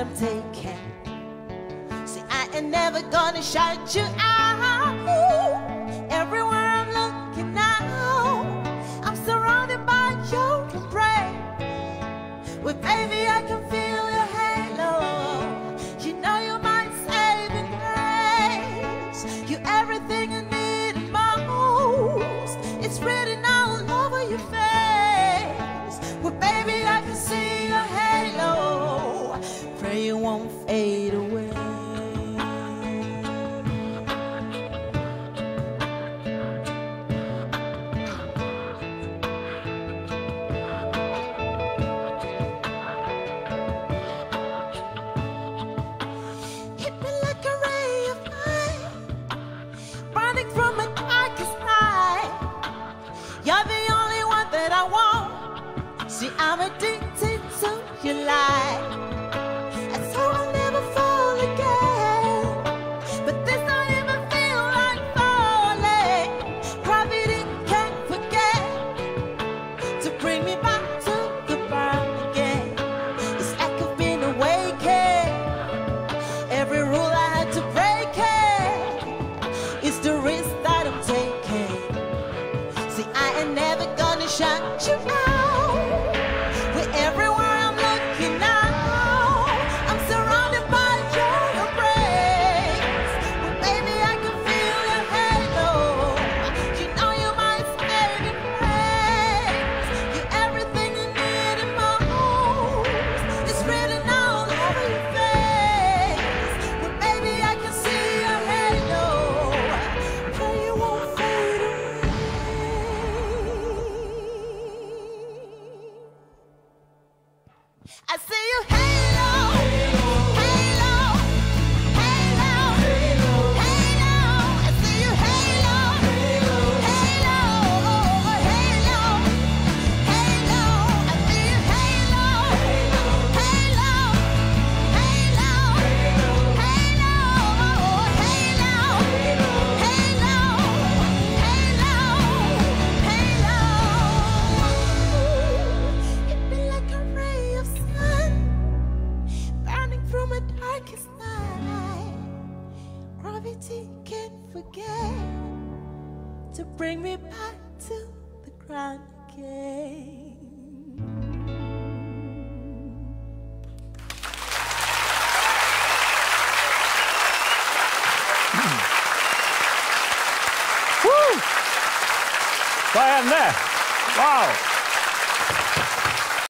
I'm taking. See, I ain't never gonna shut you out. Everywhere I'm looking now, I'm surrounded by your embrace. Well, baby, I can feel your halo. You know you're my saving grace. You're everything Pray you See, I ain't never gonna shut you out. I see your can't forget to bring me back to the ground again. Vad hände? Wow!